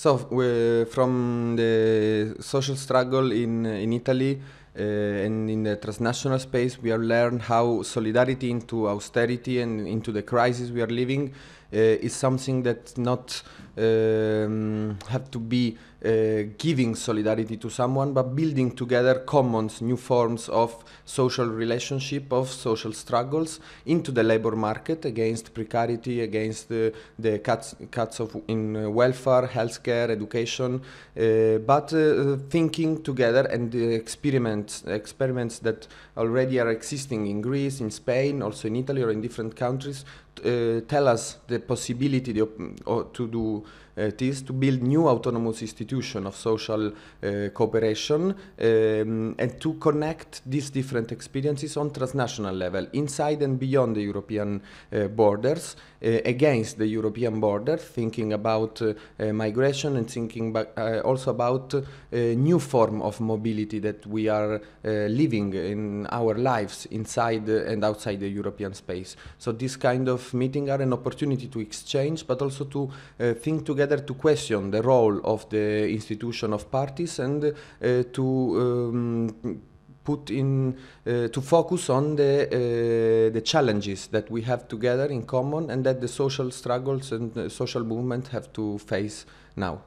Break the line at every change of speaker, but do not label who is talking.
So from the social struggle in in Italy uh, and in the transnational space, we have learned how solidarity into austerity and into the crisis we are living is something that not um, have to be uh, giving solidarity to someone, but building together commons, new forms of social relationship, of social struggles into the labor market against precarity, against the, the cuts, cuts of in welfare, healthcare, education, uh, but uh, thinking together and the experiments, experiments that already are existing in Greece, in Spain, also in Italy or in different countries, uh, tell us the possibility to, do uh, this to build new autonomous institution of social uh, cooperation um, and to connect these different experiences on transnational level, inside and beyond the European uh, borders, against the European border, thinking about migration and thinking also about a new form of mobility that we are living in our lives inside and outside the European space. So this kind meeting are an opportunity to exchange, but also to uh, think together to question the role of the institution of parties and uh, to um, put in uh, to focus on the uh, the challenges that we have together in common and that the social struggles and social movement have to face now.